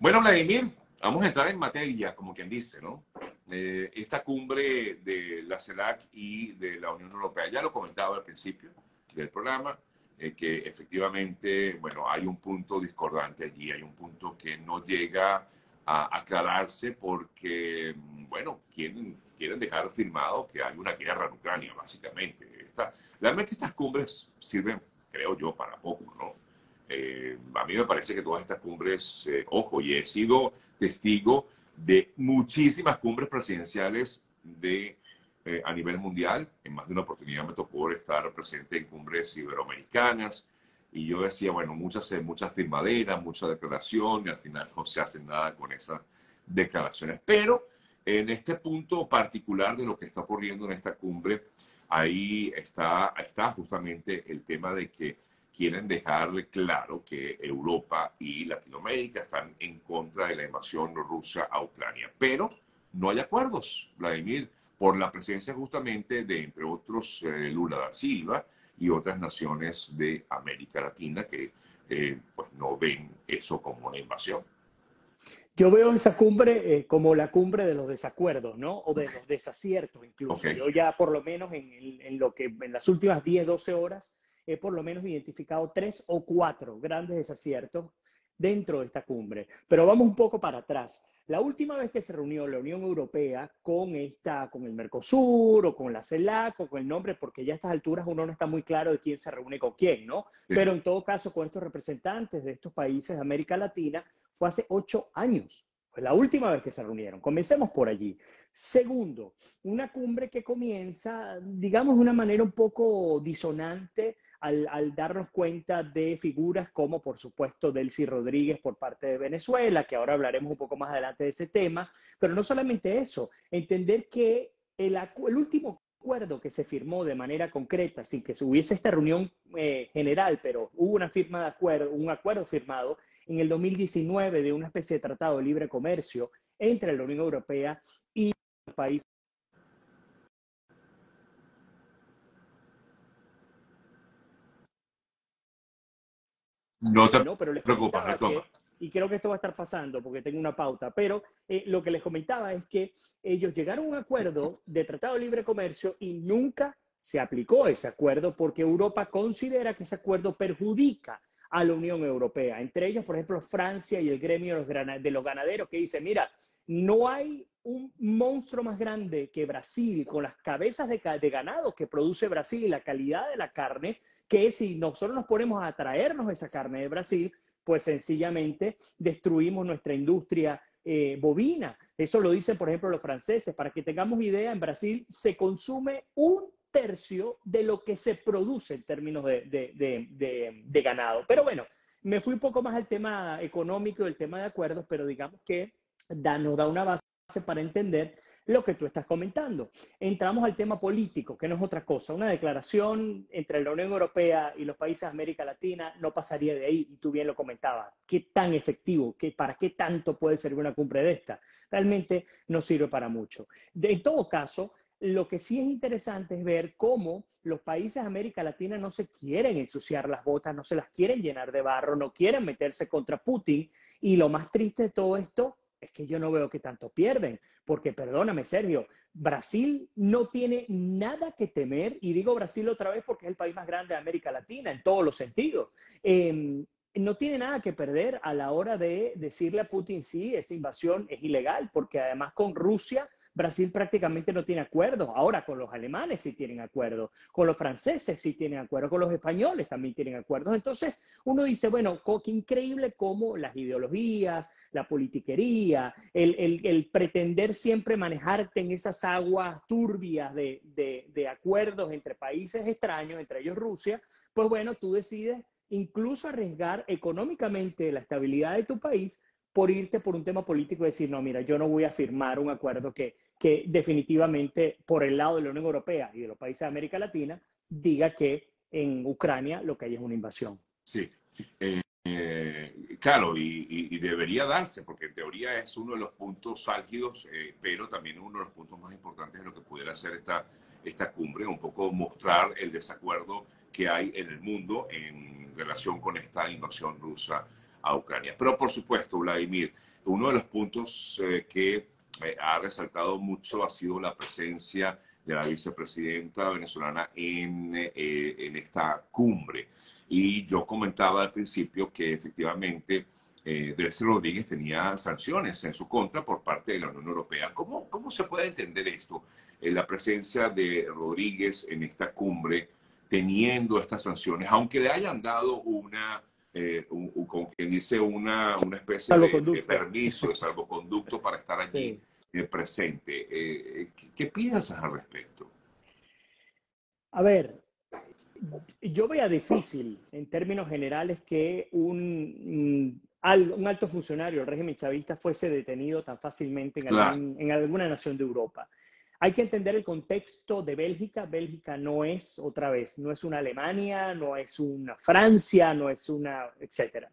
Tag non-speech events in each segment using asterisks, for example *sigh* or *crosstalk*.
Bueno, Vladimir, vamos a entrar en materia, como quien dice, ¿no? Eh, esta cumbre de la CELAC y de la Unión Europea, ya lo comentaba al principio del programa, eh, que efectivamente, bueno, hay un punto discordante allí, hay un punto que no llega a aclararse porque, bueno, quieren, quieren dejar firmado que hay una guerra en Ucrania, básicamente. Esta, realmente estas cumbres sirven, creo yo, para poco, ¿no? Eh, a mí me parece que todas estas cumbres, eh, ojo, y he sido testigo de muchísimas cumbres presidenciales de, eh, a nivel mundial. En más de una oportunidad me tocó estar presente en cumbres iberoamericanas y yo decía, bueno, muchas, muchas firmaderas, mucha declaración y al final no se hace nada con esas declaraciones. Pero en este punto particular de lo que está ocurriendo en esta cumbre, ahí está, está justamente el tema de que quieren dejarle claro que Europa y Latinoamérica están en contra de la invasión rusa a Ucrania. Pero no hay acuerdos, Vladimir, por la presencia justamente de, entre otros, eh, Lula da Silva y otras naciones de América Latina que eh, pues no ven eso como una invasión. Yo veo esa cumbre eh, como la cumbre de los desacuerdos, ¿no? O de los desaciertos incluso. Yo ya por lo menos en, en, lo que en las últimas 10, 12 horas he por lo menos identificado tres o cuatro grandes desaciertos dentro de esta cumbre. Pero vamos un poco para atrás. La última vez que se reunió la Unión Europea con, esta, con el Mercosur o con la CELAC o con el nombre, porque ya a estas alturas uno no está muy claro de quién se reúne con quién, ¿no? Pero en todo caso, con estos representantes de estos países de América Latina, fue hace ocho años. Fue la última vez que se reunieron. Comencemos por allí. Segundo, una cumbre que comienza, digamos, de una manera un poco disonante al, darnos cuenta de figuras como, por supuesto, Delcy Rodríguez por parte de Venezuela, que ahora hablaremos un poco más adelante de ese tema, pero no solamente eso, entender que el, el último acuerdo que se firmó de manera concreta, sin que se hubiese esta reunión eh, general, pero hubo una firma de acuerdo, un acuerdo firmado en el 2019 de una especie de tratado de libre comercio entre la Unión Europea y los países No te preocupes, y creo que esto va a estar pasando porque tengo una pauta, pero eh, lo que les comentaba es que ellos llegaron a un acuerdo de Tratado de Libre Comercio y nunca se aplicó ese acuerdo porque Europa considera que ese acuerdo perjudica a la Unión Europea. Entre ellos, por ejemplo, Francia y el gremio de los ganaderos que dice, mira, no hay un monstruo más grande que Brasil con las cabezas de, ganado que produce Brasil y la calidad de la carne, que si nosotros nos ponemos a traernos esa carne de Brasil, pues sencillamente destruimos nuestra industria eh, bovina. Eso lo dicen, por ejemplo, los franceses. Para que tengamos idea, en Brasil se consume un tercio de lo que se produce en términos de, ganado. Pero bueno, me fui un poco más al tema económico el tema de acuerdos, pero digamos que nos da una base para entender lo que tú estás comentando. Entramos al tema político, que no es otra cosa. Una declaración entre la Unión Europea y los países de América Latina no pasaría de ahí, y tú bien lo comentabas. ¿Qué tan efectivo, qué, para qué tanto puede servir una cumbre de esta? Realmente no sirve para mucho. en todo caso, lo que sí es interesante es ver cómo los países de América Latina no se quieren ensuciar las botas, no se las quieren llenar de barro, no quieren meterse contra Putin. Y lo más triste de todo esto es que yo no veo que tanto pierden, porque perdóname, Sergio, Brasil no tiene nada que temer, y digo Brasil otra vez porque es el país más grande de América Latina en todos los sentidos. Em, no tiene nada que perder a la hora de decirle a Putin, sí, esa invasión es ilegal, porque además con Rusia Brasil prácticamente no tiene acuerdo. Ahora con los alemanes sí tienen acuerdo, con los franceses sí tienen acuerdo, con los españoles también tienen acuerdos. Entonces uno dice, bueno, qué increíble cómo las ideologías, la politiquería, el, pretender siempre manejarte en esas aguas turbias de, de acuerdos entre países extraños, entre ellos Rusia, pues bueno, tú decides incluso arriesgar económicamente la estabilidad de tu país por irte por un tema político y decir, no, mira, yo no voy a firmar un acuerdo que, que definitivamente por el lado de la Unión Europea y de los países de América Latina diga que en Ucrania lo que hay es una invasión. Sí, eh, eh, claro, y, debería darse, porque en teoría es uno de los puntos álgidos, eh, pero también uno de los puntos más importantes de lo que pudiera ser esta, esta cumbre, un poco mostrar el desacuerdo que hay en el mundo en relación con esta invasión rusa a Ucrania. Pero por supuesto, Vladimir, uno de los puntos eh, que eh, ha resaltado mucho ha sido la presencia de la vicepresidenta venezolana en, en esta cumbre. Y yo comentaba al principio que efectivamente eh, Rodríguez tenía sanciones en su contra por parte de la Unión Europea. ¿Cómo, cómo se puede entender esto? Eh, la presencia de Rodríguez en esta cumbre teniendo estas sanciones, aunque le hayan dado una, eh, como quien dice, una, una especie de, permiso de salvoconducto para estar allí eh, presente. ¿qué, ¿Qué piensas al respecto? A ver, yo veo difícil en términos generales que un, un alto funcionario del régimen chavista fuese detenido tan fácilmente en, alguna nación de Europa. Hay que entender el contexto de Bélgica. Bélgica no es, otra vez, no es una Alemania, no es una Francia, no es una, etcétera.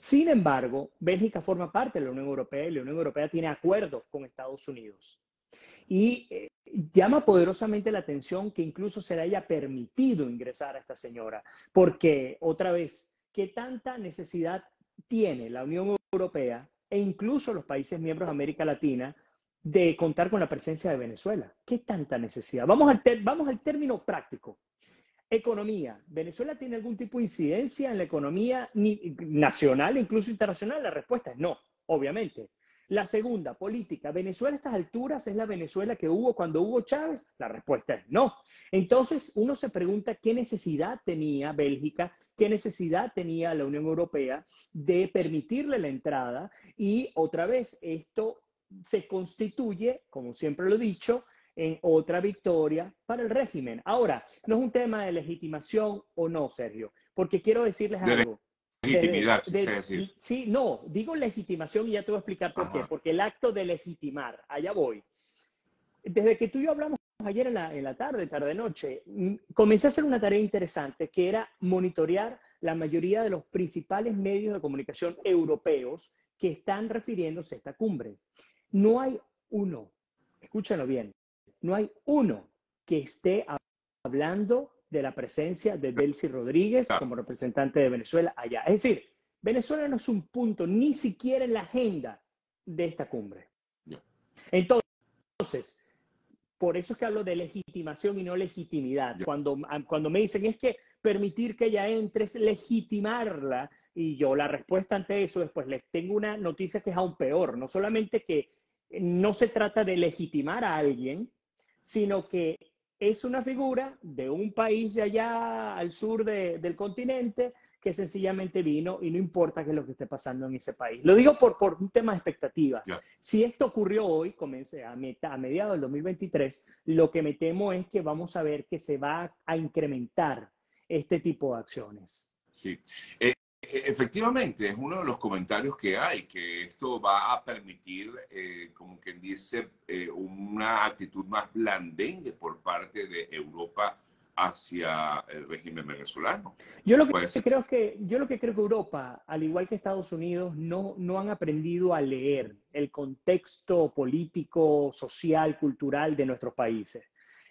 Sin embargo, Bélgica forma parte de la Unión Europea y la Unión Europea tiene acuerdos con Estados Unidos. Y eh, llama poderosamente la atención que incluso se le haya permitido ingresar a esta señora, porque, otra vez, ¿qué tanta necesidad tiene la Unión Europea e incluso los países miembros de América Latina de contar con la presencia de Venezuela. ¿Qué tanta necesidad? Vamos al, vamos al término práctico. Economía. ¿Venezuela tiene algún tipo de incidencia en la economía nacional incluso internacional? La respuesta es no, obviamente. La segunda, política. ¿Venezuela a estas alturas es la Venezuela que hubo cuando hubo Chávez? La respuesta es no. Entonces, uno se pregunta qué necesidad tenía Bélgica, qué necesidad tenía la Unión Europea de permitirle la entrada y otra vez esto se constituye, como siempre lo he dicho, en otra victoria para el régimen. Ahora, no es un tema de legitimación o no, Sergio, porque quiero decirles algo. Legitimidad, Sí, no, digo legitimación y ya te voy a explicar por qué. Porque el acto de legitimar, allá voy. Desde que tú y yo hablamos ayer en la, en la tarde, tarde-noche, mm, comencé a hacer una tarea interesante que era monitorear la mayoría de los principales medios de comunicación europeos que están refiriéndose a esta cumbre. No hay uno, escúchalo bien, no hay uno que esté hablando de la presencia de Delcy Rodríguez como representante de Venezuela allá. Es decir, Venezuela no es un punto ni siquiera en la agenda de esta cumbre. Entonces, por eso es que hablo de legitimación y no legitimidad. Cuando, cuando me dicen es que permitir que ella entre es legitimarla, y yo la respuesta ante eso es, pues les tengo una noticia que es aún peor. No solamente que no se trata de legitimar a alguien, sino que es una figura de un país de allá al sur del continente que sencillamente vino y no importa qué es lo que esté pasando en ese país. Lo digo por, por un tema de expectativas. Si esto ocurrió hoy, comencé a, a mediados del 2023, lo que me temo es que vamos a ver que se va a incrementar este tipo de acciones. Sí. Eh, efectivamente, es uno de los comentarios que hay, que esto va a permitir, eh, como quien dice, eh, una actitud más blandengue por parte de Europa hacia el régimen venezolano. Yo lo que creo que yo lo que creo que Europa, al igual que Estados Unidos, no, no han aprendido a leer el contexto político, social, cultural de nuestros países.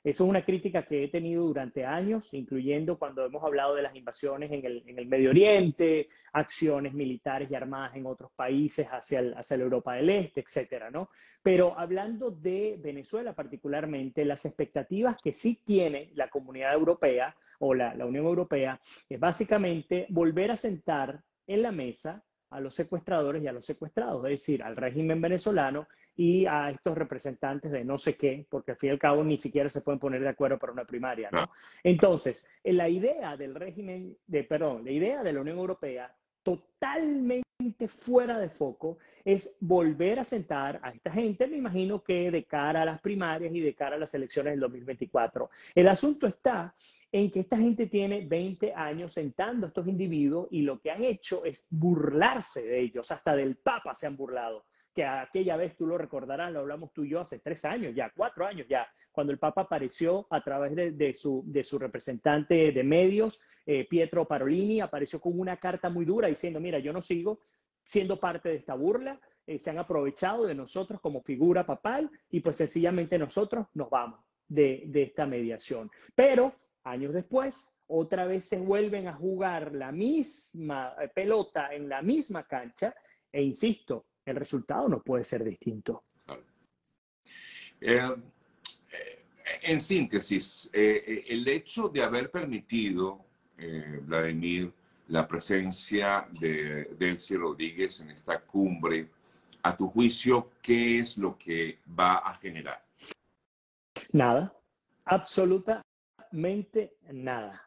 Eso es una crítica que he tenido durante años, incluyendo cuando hemos hablado de las invasiones en el, Medio Oriente, acciones militares y armadas en otros países hacia, hacia la Europa del Este, etcétera, ¿no? Pero hablando de Venezuela particularmente, las expectativas que sí tiene la comunidad europea o la, la Unión Europea es básicamente volver a sentar en la mesa a los secuestradores y a los secuestrados, es decir, al régimen venezolano y a estos representantes de no sé qué, porque al fin y al cabo ni siquiera se pueden poner de acuerdo para una primaria, ¿no? Entonces, la idea del régimen, de, perdón, la idea de la Unión Europea totalmente fuera de foco es volver a sentar a esta gente, me imagino que de cara a las primarias y de cara a las elecciones del 2024. El asunto está en que esta gente tiene 20 años sentando a estos individuos y lo que han hecho es burlarse de ellos, hasta del Papa se han burlado que aquella vez tú lo recordarás, lo hablamos tú y yo hace tres años ya, cuatro años ya, cuando el Papa apareció a través de, su, de su, representante de medios, eh, Pietro Parolini, apareció con una carta muy dura diciendo, mira, yo no sigo siendo parte de esta burla, eh, se han aprovechado de nosotros como figura papal y pues sencillamente nosotros nos vamos de, de esta mediación. Pero años después, otra vez se vuelven a jugar la misma eh, pelota en la misma cancha e insisto, el resultado no puede ser distinto. Eh, en síntesis, el hecho de haber permitido, Vladimir, la presencia de Delcy Rodríguez en esta cumbre, a tu juicio, ¿qué es lo que va a generar? Nada, absolutamente nada.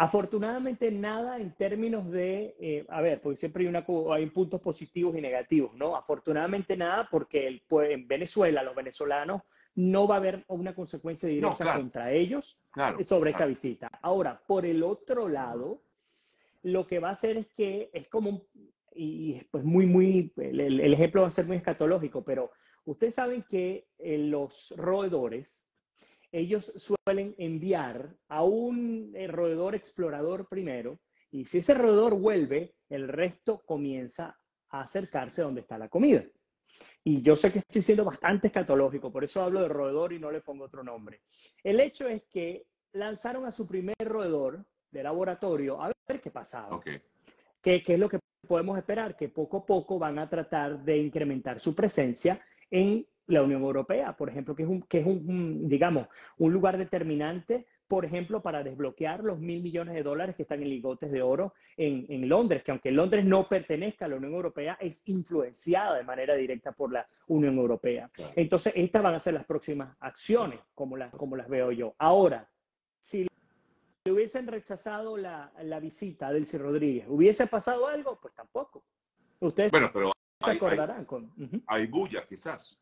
Afortunadamente nada en términos de, eh, a ver, porque siempre hay, una, hay puntos positivos y negativos, ¿no? Afortunadamente nada porque el, pues, en Venezuela los venezolanos no va a haber una consecuencia directa contra ellos sobre esta visita. Ahora, por el otro lado, lo que va a hacer es que es como, y pues muy, muy, el, ejemplo va a ser muy escatológico, pero ustedes saben que eh, los roedores, ellos suelen enviar a un eh, roedor explorador primero, y si ese roedor vuelve, el resto comienza a acercarse donde está la comida. Y yo sé que estoy siendo bastante escatológico, por eso hablo de roedor y no le pongo otro nombre. El hecho es que lanzaron a su primer roedor de laboratorio a ver qué pasaba. ¿Qué, ¿Qué es lo que podemos esperar? Que poco a poco van a tratar de incrementar su presencia en la Unión Europea, por ejemplo, que es un, que es un, digamos, un lugar determinante, por ejemplo, para desbloquear los mil millones de dólares que están en ligotes de oro en, en, Londres, que aunque Londres no pertenezca a la Unión Europea, es influenciada de manera directa por la Unión Europea. Entonces, estas van a ser las próximas acciones, como, las como las veo yo. Ahora, si le hubiesen rechazado la, la visita a Delcy Rodríguez, ¿hubiese pasado algo? Pues tampoco. Ustedes bueno, pero se acordarán. con, Hay bulla, quizás.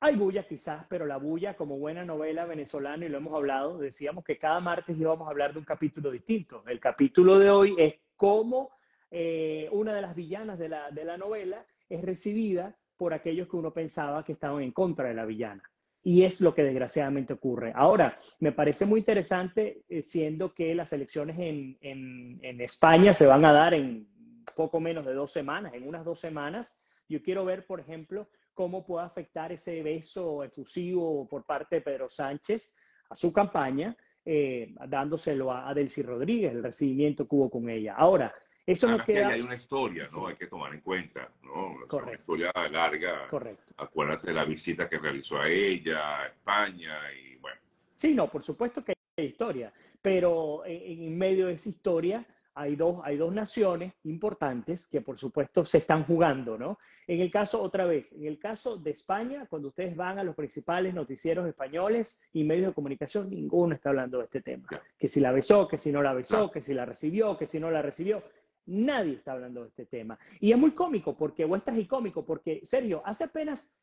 Hay bulla quizás, pero la bulla, como buena novela venezolana, y lo hemos hablado, decíamos que cada martes íbamos a hablar de un capítulo distinto. El capítulo de hoy es cómo eh, una de las villanas de la, de la novela es recibida por aquellos que uno pensaba que estaban en contra de la villana. Y es lo que desgraciadamente ocurre. Ahora, me parece muy interesante, eh, siendo que las elecciones en, en, en España se van a dar en poco menos de dos semanas, en unas dos semanas. Yo quiero ver, por ejemplo, cómo puede afectar ese beso efusivo por parte de Pedro Sánchez a su campaña, eh, dándoselo a, Delcy Rodríguez, el recibimiento que hubo con ella. Ahora, eso no queda... hay una historia, ¿no? Hay que tomar en cuenta, ¿no? Es una historia larga. Correcto. Acuérdate de la visita que realizó a ella, a España y bueno. Sí, no, por supuesto que hay historia, pero en medio de esa historia hay dos, hay dos naciones importantes que por supuesto se están jugando, ¿no? En el caso, otra vez, en el caso de España, cuando ustedes van a los principales noticieros españoles y medios de comunicación, ninguno está hablando de este tema. Que si la besó, que si no la besó, que si la recibió, que si no la recibió. Nadie está hablando de este tema. Y es muy cómico, porque, o es tragicómico, porque, serio, hace apenas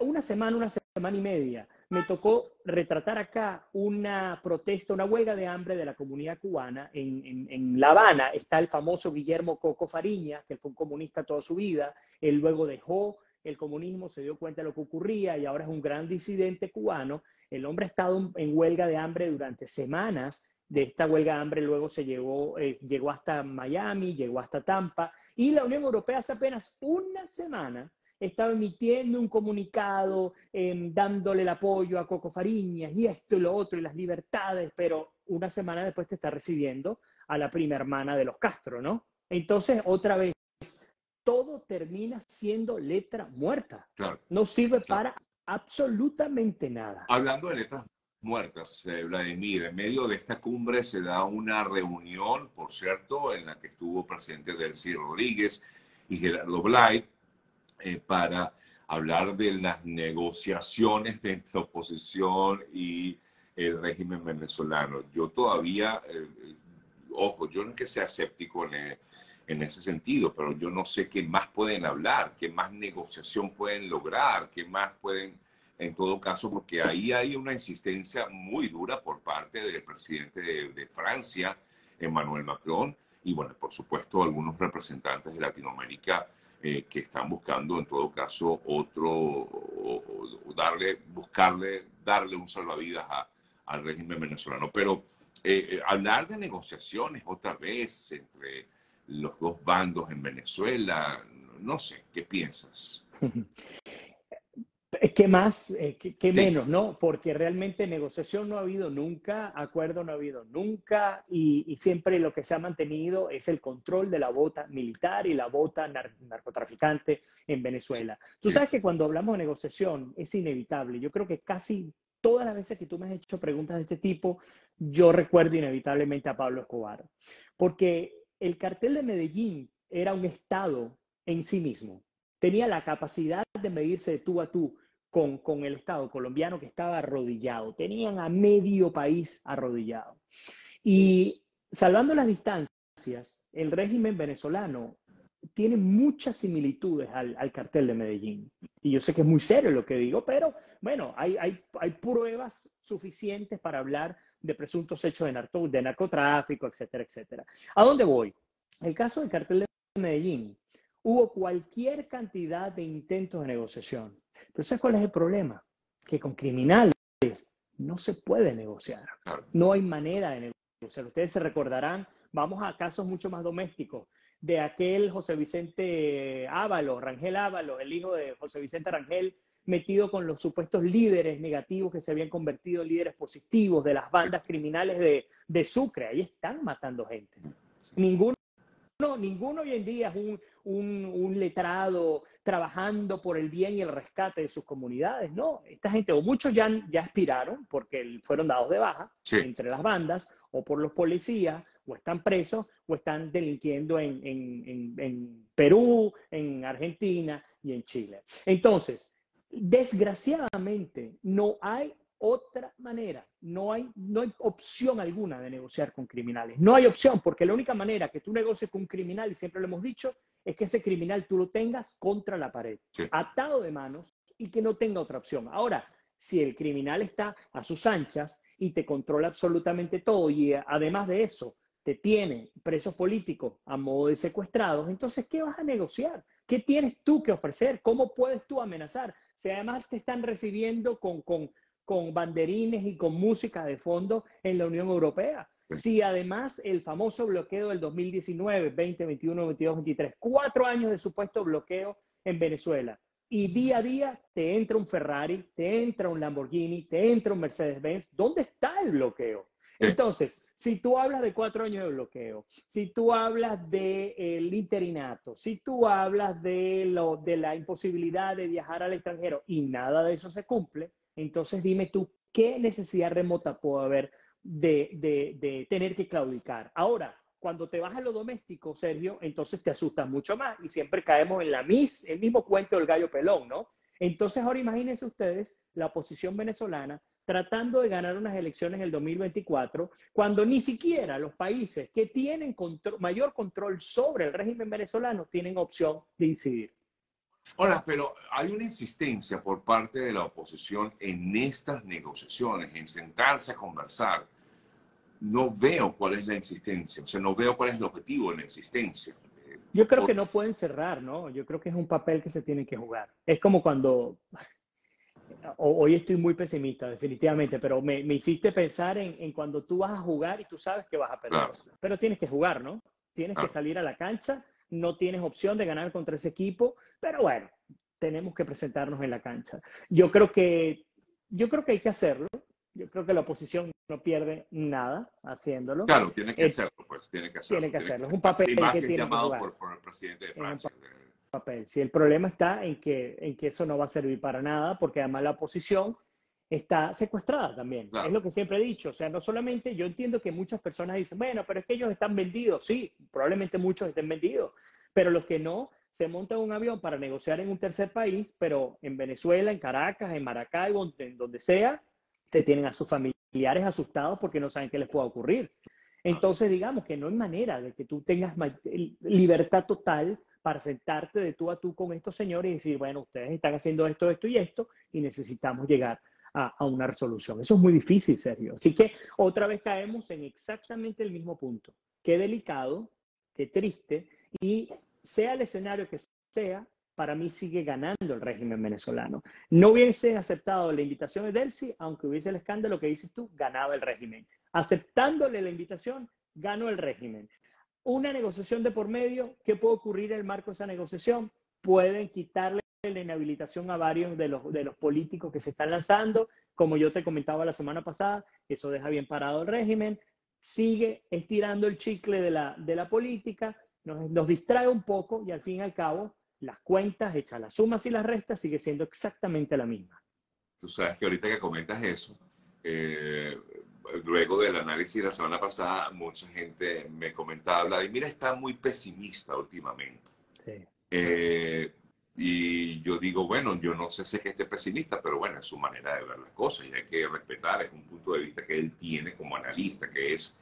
una semana, una semana y media, me tocó retratar acá una protesta, una huelga de hambre de la comunidad cubana. En, La Habana está el famoso Guillermo Coco Fariña, que fue un comunista toda su vida. Él luego dejó el comunismo, se dio cuenta de lo que ocurría y ahora es un gran disidente cubano. El hombre ha estado en huelga de hambre durante semanas. De esta huelga de hambre luego se llegó, eh, llegó hasta Miami, llegó hasta Tampa y la Unión Europea hace apenas una semana estaba emitiendo un comunicado em, dándole el apoyo a Coco Fariñas y esto y lo otro y las libertades, pero una semana después te está recibiendo a la prima hermana de los Castro, ¿no? Entonces, otra vez, todo termina siendo letra muerta. no sirve para absolutamente nada. Hablando de letras muertas, eh, Vladimir, en medio de esta cumbre se da una reunión, por cierto, en la que estuvo presente Delcy Rodríguez y Gerardo Blight, eh, para hablar de las negociaciones entre la oposición y el régimen venezolano. Yo todavía, eh, ojo, yo no es que sea escéptico en, en, ese sentido, pero yo no sé qué más pueden hablar, qué más negociación pueden lograr, qué más pueden, en todo caso, porque ahí hay una insistencia muy dura por parte del presidente de, de Francia, Emmanuel Macron, y bueno, por supuesto, algunos representantes de Latinoamérica eh, que están buscando en todo caso otro, o, darle, buscarle, darle un salvavidas al régimen venezolano. Pero eh, eh, hablar de negociaciones otra vez entre los dos bandos en Venezuela, no sé, ¿qué piensas? *laughs* ¿Qué, más? Eh, ¿Qué, menos? ¿no? Porque realmente negociación no ha habido nunca, acuerdo no ha habido nunca y, siempre lo que se ha mantenido es el control de la bota militar y la bota narcotraficante en Venezuela. Tú sabes que cuando hablamos de negociación es inevitable. Yo creo que casi todas las veces que tú me has hecho preguntas de este tipo, yo recuerdo inevitablemente a Pablo Escobar. Porque el cartel de Medellín era un Estado en sí mismo. Tenía la capacidad de medirse de tú a tú con, el Estado colombiano que estaba arrodillado. Tenían a medio país arrodillado. Y salvando las distancias, el régimen venezolano tiene muchas similitudes al, cartel de Medellín. Y yo sé que es muy serio lo que digo, pero bueno, hay, hay, hay pruebas suficientes para hablar de presuntos hechos de, de narcotráfico, etcétera, etcétera. ¿A dónde voy? El caso del cartel de Medellín, hubo cualquier cantidad de intentos de negociación. Pero ¿sabes cuál es el problema? Que con criminales no se puede negociar. No hay manera de negociar. Ustedes se recordarán, vamos a casos mucho más domésticos, de aquel José Vicente Ávalo, Rangel Ávalo, el hijo de José Vicente Rangel, metido con los supuestos líderes negativos que se habían convertido en líderes positivos de las bandas criminales de, de Sucre. Ahí están matando gente. Ninguno, ninguno hoy en día es un, un, un, letrado trabajando por el bien y el rescate de sus comunidades. No, esta gente, o muchos ya, ya aspiraron porque fueron dados de baja entre las bandas, o por los policías, o están presos, o están delinquiendo en, en, en Perú, en Argentina y en Chile. Entonces, desgraciadamente, no hay otra manera. No hay, no hay opción alguna de negociar con criminales. No hay opción, porque la única manera que tú negocies con un criminal, y siempre lo hemos dicho, es que ese criminal tú lo tengas contra la pared, atado de manos y que no tenga otra opción. Ahora, si el criminal está a sus anchas y te controla absolutamente todo y eh, además de eso te tiene presos políticos a modo de secuestrados, entonces, ¿qué vas a negociar? ¿Qué tienes tú que ofrecer? ¿Cómo puedes tú amenazar? Si además te están recibiendo con, con, con banderines y con música de fondo en la Unión Europea. Si además el famoso bloqueo del 2019, 20, 21, 22, 23, cuatro años de supuesto bloqueo en Venezuela, y día a día te entra un Ferrari, te entra un Lamborghini, te entra un Mercedes-Benz, ¿dónde está el bloqueo? Entonces, si tú hablas de cuatro años de bloqueo, si tú hablas del de, interinato, si tú hablas de, lo, de la imposibilidad de viajar al extranjero y nada de eso se cumple, entonces dime tú, ¿qué necesidad remota puede haber de, tener que claudicar? Ahora, cuando te vas a lo doméstico, Sergio, entonces te asustas mucho más y siempre caemos en la mis, el mismo cuento del gallo pelón, ¿no? Entonces ahora imagínense ustedes la oposición venezolana tratando de ganar unas elecciones en el 2024, cuando ni siquiera los países que tienen mayor control sobre el régimen venezolano tienen opción de incidir. Ahora, pero hay una insistencia por parte de la oposición en estas negociaciones, en sentarse a conversar. No veo cuál es la insistencia, o sea, no veo cuál es el objetivo de la insistencia. Yo creo que no pueden cerrar, ¿no? Yo creo que es un papel que se tiene que jugar. Es como cuando, *laughs* hoy estoy muy pesimista, definitivamente, pero me, hiciste pensar en, cuando tú vas a jugar y tú sabes que vas a perder. Pero tienes que jugar, ¿no? Tienes que salir a la cancha no tienes opción de ganar contra ese equipo, pero bueno, tenemos que presentarnos en la cancha. Yo creo que, yo creo que hay que hacerlo. Yo creo que la oposición no pierde nada haciéndolo. Claro, tiene que hacerlo, pues, tiene que hacerlo. Tiene que hacerlo. Es un papel que tiene llamado que por, por, el presidente de Francia. Papel. Si el problema está en que, en que eso no va a servir para nada, porque además la oposición está secuestrada también. Es lo que siempre he dicho. O sea, no solamente yo entiendo que muchas personas dicen, bueno, pero es que ellos están vendidos. Sí, probablemente muchos estén vendidos, pero los que no se montan un avión para negociar en un tercer país, pero en Venezuela, en Caracas, en Maracaibo, en donde sea, te tienen a sus familiares asustados porque no saben qué les pueda ocurrir. Entonces, digamos que no hay manera de que tú tengas libertad total para sentarte de tú a tú con estos señores y decir, bueno, ustedes están haciendo esto, esto y esto, y necesitamos llegar a, una resolución. Eso es muy difícil, Sergio. Así que otra vez caemos en exactamente el mismo punto. Qué delicado, qué triste, y sea el escenario que sea, para mí sigue ganando el régimen venezolano. No hubiese aceptado la invitación de Delcy, aunque hubiese el escándalo que dices tú, ganaba el régimen. Aceptándole la invitación, ganó el régimen. Una negociación de por medio, ¿qué puede ocurrir en el marco de esa negociación? Pueden quitarle la inhabilitación a varios de los, de los políticos que se están lanzando. Como yo te comentaba la semana pasada, eso deja bien parado el régimen, sigue estirando el chicle de la, de la política, nos, nos distrae un poco y al fin y al cabo las cuentas, hechas las sumas y las restas, sigue siendo exactamente la misma. Tú sabes que ahorita que comentas eso, eh, luego del análisis de la semana pasada, mucha gente me comentaba, Vladimir está muy pesimista últimamente. Sí. Eh, y yo digo, bueno, yo no sé si es que esté pesimista, pero bueno, es su manera de ver las cosas y hay que respetar, es un punto de vista que él tiene como analista, que es,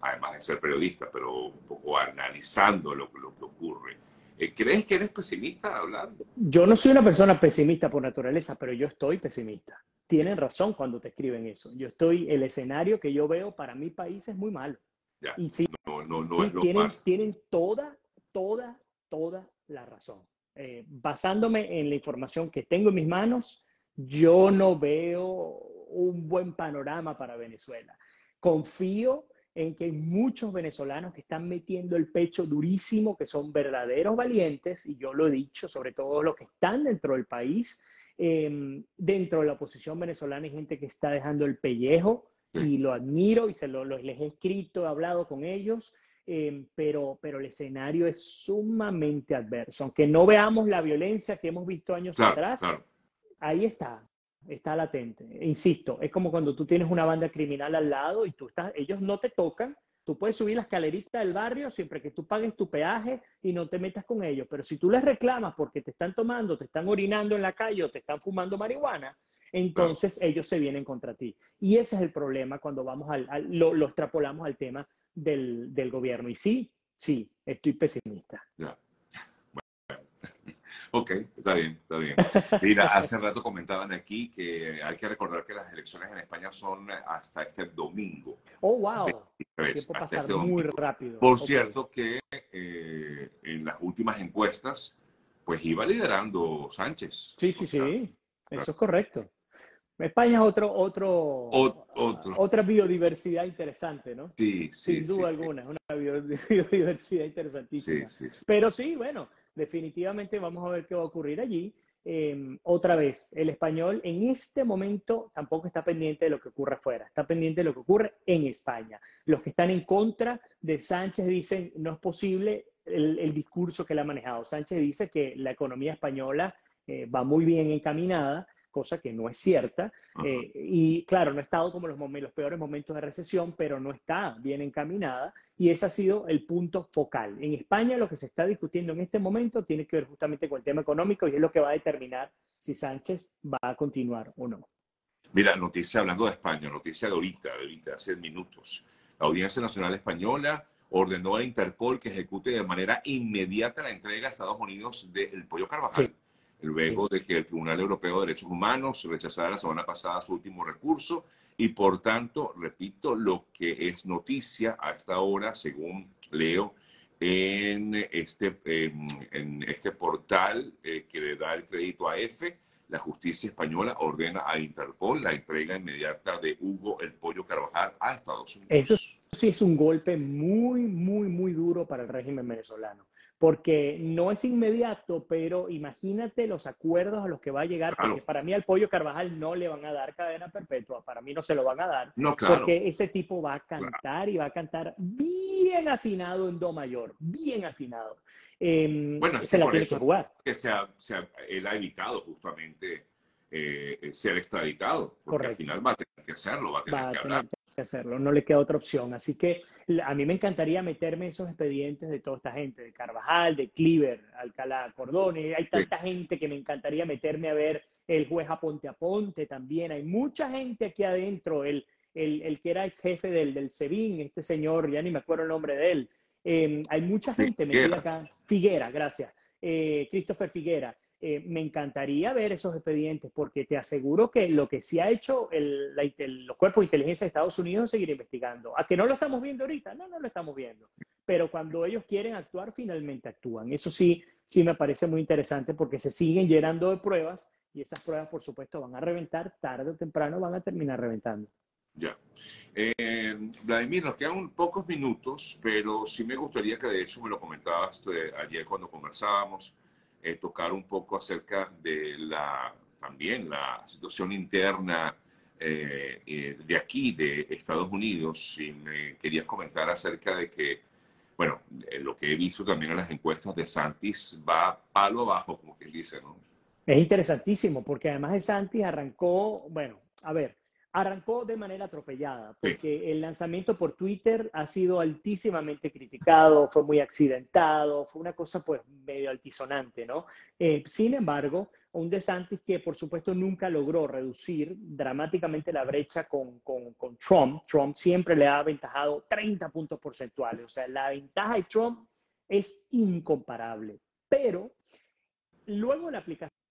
además de ser periodista, pero un poco analizando lo, lo que ocurre. Eh, ¿Crees que eres pesimista hablando? Yo no soy una persona pesimista por naturaleza, pero yo estoy pesimista. Tienen razón cuando te escriben eso. Yo estoy, el escenario que yo veo para mi país es muy malo. Ya, y sí, no, no, no es lo tienen, más. tienen toda, toda, toda la razón. Eh, basándome en la información que tengo en mis manos, yo no veo un buen panorama para Venezuela. Confío en que hay muchos venezolanos que están metiendo el pecho durísimo, que son verdaderos valientes, y yo lo he dicho, sobre todo los que están dentro del país, eh, dentro de la oposición venezolana hay gente que está dejando el pellejo y lo admiro y se lo, lo, les he escrito, he hablado con ellos eh, pero, pero el escenario es sumamente adverso. Aunque no veamos la violencia que hemos visto años claro, atrás, claro. ahí está, está latente. Insisto, es como cuando tú tienes una banda criminal al lado y tú estás, ellos no te tocan, tú puedes subir la escalerita del barrio siempre que tú pagues tu peaje y no te metas con ellos, pero si tú les reclamas porque te están tomando, te están orinando en la calle o te están fumando marihuana, entonces ellos se vienen contra ti. Y ese es el problema cuando vamos al, al lo, lo extrapolamos al tema del, del, gobierno. Y sí, sí, estoy pesimista. Ya. Bueno. *laughs* Ok, está bien, está bien. Mira, hace rato comentaban aquí que hay que recordar que las elecciones en España son hasta este domingo. Oh, wow. Tiempo pasa este muy rápido. Por okay. cierto que eh, en las últimas encuestas, pues iba liderando Sánchez. Sí, sí, sea, sí. Eso es correcto. España es otro, otro, o, otro, otra biodiversidad interesante, ¿no? Sí, sí. Sin duda sí, alguna, es una *laughs* biodiversidad interesantísima. Sí, sí, Pero sí, bueno, definitivamente vamos a ver qué va a ocurrir allí. Eh, otra vez, el español en este momento tampoco está pendiente de lo que ocurre afuera, está pendiente de lo que ocurre en España. Los que están en contra de Sánchez dicen no es posible el, el discurso que le ha manejado. Sánchez dice que la economía española eh, va muy bien encaminada cosa que no es cierta. Eh, y claro, no ha estado como los, los, peores momentos de recesión, pero no está bien encaminada. Y ese ha sido el punto focal. En España lo que se está discutiendo en este momento tiene que ver justamente con el tema económico y es lo que va a determinar si Sánchez va a continuar o no. Mira, noticia hablando de España, noticia de ahorita, de ahorita, hace minutos. La Audiencia Nacional Española ordenó a Interpol que ejecute de manera inmediata la entrega a Estados Unidos del pollo Carvajal. Sí luego de que el Tribunal Europeo de Derechos Humanos rechazara la semana pasada su último recurso y por tanto, repito, lo que es noticia a esta hora, según leo en este, en, en este portal eh, que le da el crédito a F, la justicia española ordena a Interpol la entrega inmediata de Hugo el Pollo Carvajal a Estados Unidos. Eso sí es un golpe muy, muy, muy duro para el régimen venezolano porque no es inmediato, pero imagínate los acuerdos a los que va a llegar, claro. porque para mí al Pollo Carvajal no le van a dar cadena perpetua, para mí no se lo van a dar, no, claro. porque ese tipo va a cantar claro. y va a cantar bien afinado en Do mayor, bien afinado. Eh, bueno, se la tiene que jugar. Que sea, sea, él ha evitado justamente eh, ser extraditado, porque Correcto. al final va a tener que hacerlo, va a tener va que hablar. Que hacerlo, no le queda otra opción. Así que a mí me encantaría meterme esos expedientes de toda esta gente, de Carvajal, de Cleaver, Alcalá, Cordone. Hay tanta sí. gente que me encantaría meterme a ver el juez a Ponte a Ponte también. Hay mucha gente aquí adentro, el, el, el que era ex jefe del, del SEBIN, este señor, ya ni me acuerdo el nombre de él. Eh, hay mucha gente Figuera. metida acá. Figuera, gracias. Eh, Christopher Figuera. Eh, me encantaría ver esos expedientes porque te aseguro que lo que sí ha hecho el, los cuerpos de inteligencia de Estados Unidos es seguir investigando. ¿A que no lo estamos viendo ahorita? No, no lo estamos viendo. Pero cuando ellos quieren actuar, finalmente actúan. Eso sí, sí me parece muy interesante porque se siguen llenando de pruebas y esas pruebas, por supuesto, van a reventar tarde o temprano, van a terminar reventando. Ya. Eh, Vladimir, nos quedan pocos minutos, pero sí me gustaría que de hecho me lo comentabas ayer cuando conversábamos eh, tocar un poco acerca de la también la situación interna eh, de aquí, de Estados Unidos, y me querías comentar acerca de que, bueno, lo que he visto también en las encuestas de Santis va palo abajo, como quien dice, ¿no? Es interesantísimo, porque además de Santis arrancó, bueno, a ver, arrancó de manera atropellada, porque el lanzamiento por Twitter ha sido altísimamente criticado, fue muy accidentado, fue una cosa pues medio altisonante, ¿no? Eh, sin embargo, un DeSantis que por supuesto nunca logró reducir dramáticamente la brecha con, con, con Trump. Trump siempre le ha aventajado 30 puntos porcentuales, o sea, la ventaja de Trump es incomparable, pero luego la aplicación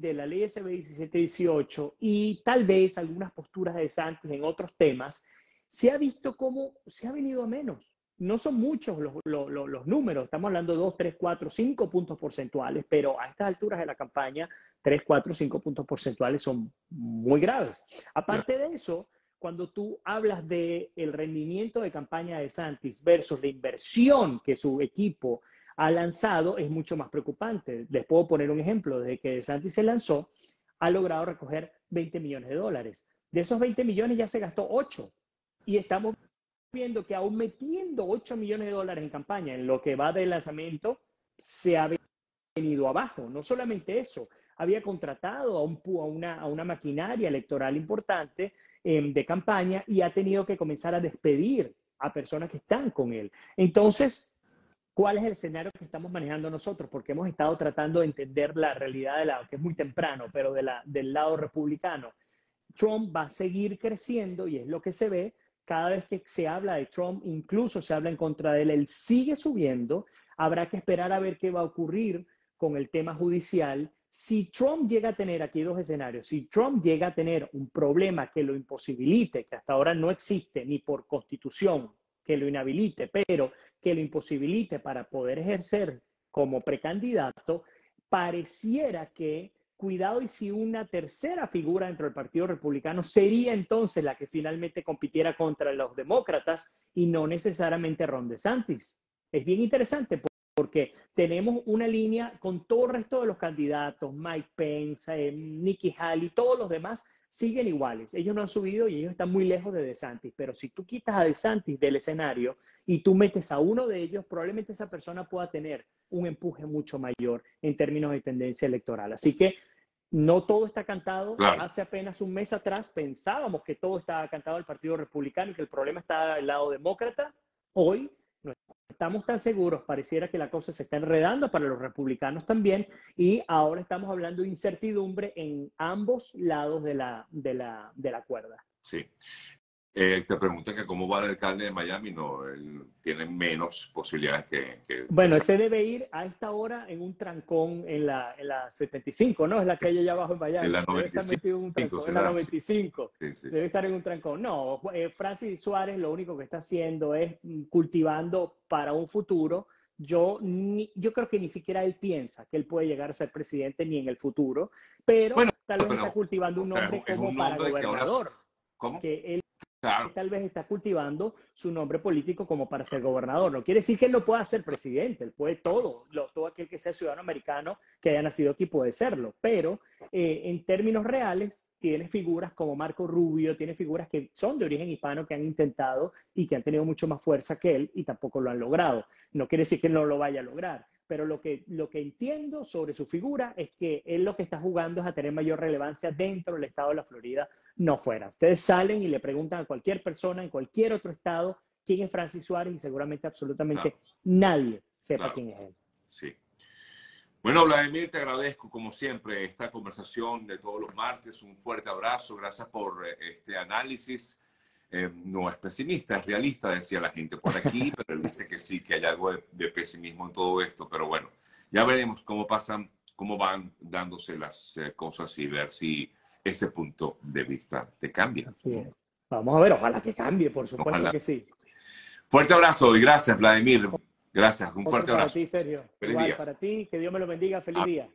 de la ley SB 1718 y tal vez algunas posturas de Santos en otros temas, se ha visto cómo se ha venido a menos. No son muchos los, los, números, estamos hablando de 2, 3, 4, 5 puntos porcentuales, pero a estas alturas de la campaña, 3, 4, 5 puntos porcentuales son muy graves. Aparte de eso, cuando tú hablas del el rendimiento de campaña de Santis versus la inversión que su equipo ha lanzado es mucho más preocupante. Les puedo poner un ejemplo. Desde que Santi se lanzó, ha logrado recoger 20 millones de dólares. De esos 20 millones ya se gastó 8. Y estamos viendo que aún metiendo 8 millones de dólares en campaña en lo que va del lanzamiento, se ha venido abajo. No solamente eso, había contratado a, un, a, una, a una, maquinaria electoral importante em, de campaña y ha tenido que comenzar a despedir a personas que están con él. Entonces, ¿Cuál es el escenario que estamos manejando nosotros? Porque hemos estado tratando de entender la realidad de lado, que es muy temprano, pero de la, del lado republicano. Trump va a seguir creciendo y es lo que se ve cada vez que se habla de Trump, incluso se habla en contra de él, él sigue subiendo. Habrá que esperar a ver qué va a ocurrir con el tema judicial. Si Trump llega a tener aquí dos escenarios, si Trump llega a tener un problema que lo imposibilite, que hasta ahora no existe ni por constitución que lo inhabilite, pero que lo imposibilite para poder ejercer como precandidato, pareciera que, cuidado y si una tercera figura dentro del Partido Republicano sería entonces la que finalmente compitiera contra los demócratas y no necesariamente Ron DeSantis. Es bien interesante porque tenemos una línea con todo el resto de los candidatos, Mike Pence, eh, Nikki Haley, todos los demás siguen iguales. Ellos no han subido y ellos están muy lejos de DeSantis. Pero si tú quitas a DeSantis del escenario y tú metes a uno de ellos, probablemente esa persona pueda tener un empuje mucho mayor en términos de tendencia electoral. Así que no todo está cantado. Hace apenas un mes atrás pensábamos que todo estaba cantado al Partido Republicano y que el problema estaba del lado demócrata. Hoy no estamos tan seguros, pareciera que la cosa se está enredando para los republicanos también, y ahora estamos hablando de incertidumbre en ambos lados de la, de la, de la cuerda. Sí. Eh, te preguntan que cómo va el alcalde de Miami, no, él tiene menos posibilidades que... bueno, ese debe ir a esta hora en un trancón en la, en la 75, ¿no? Es la calle allá abajo en Miami. En la 95. Debe estar en un trancón, en la 95. debe estar en un trancón. No, eh, Francis Suárez lo único que está haciendo es cultivando para un futuro. Yo, yo creo que ni siquiera él piensa que él puede llegar a ser presidente ni en el futuro, pero tal vez está cultivando un nombre como para gobernador. ¿Cómo? Que él Tal vez está cultivando su nombre político como para ser gobernador. No quiere decir que él no pueda ser presidente, él puede todo, todo aquel que sea ciudadano americano que haya nacido aquí puede serlo, pero eh, en términos reales tiene figuras como Marco Rubio, tiene figuras que son de origen hispano que han intentado y que han tenido mucho más fuerza que él y tampoco lo han logrado. No quiere decir que no lo vaya a lograr, pero lo que, lo que entiendo sobre su figura es que él lo que está jugando es a tener mayor relevancia dentro del estado de la Florida, no fuera. Ustedes salen y le preguntan a cualquier persona en cualquier otro estado quién es Francis Suárez y seguramente absolutamente nadie sepa quién es él. Sí. Bueno, Vladimir, te agradezco como siempre esta conversación de todos los martes. Un fuerte abrazo. Gracias por eh, este análisis. Eh, no es pesimista, es realista, decía la gente por aquí, *laughs* pero él dice que sí, que hay algo de, pesimismo en todo esto. Pero bueno, ya veremos cómo pasan, cómo van dándose las eh, cosas y ver si ese punto de vista te cambia. Así Vamos a ver, ojalá que cambie, por supuesto que sí. Fuerte abrazo y gracias, Vladimir. Gracias, un fuerte abrazo. Para ti, Sergio. Feliz día. Para ti, que Dios me lo bendiga. Feliz día.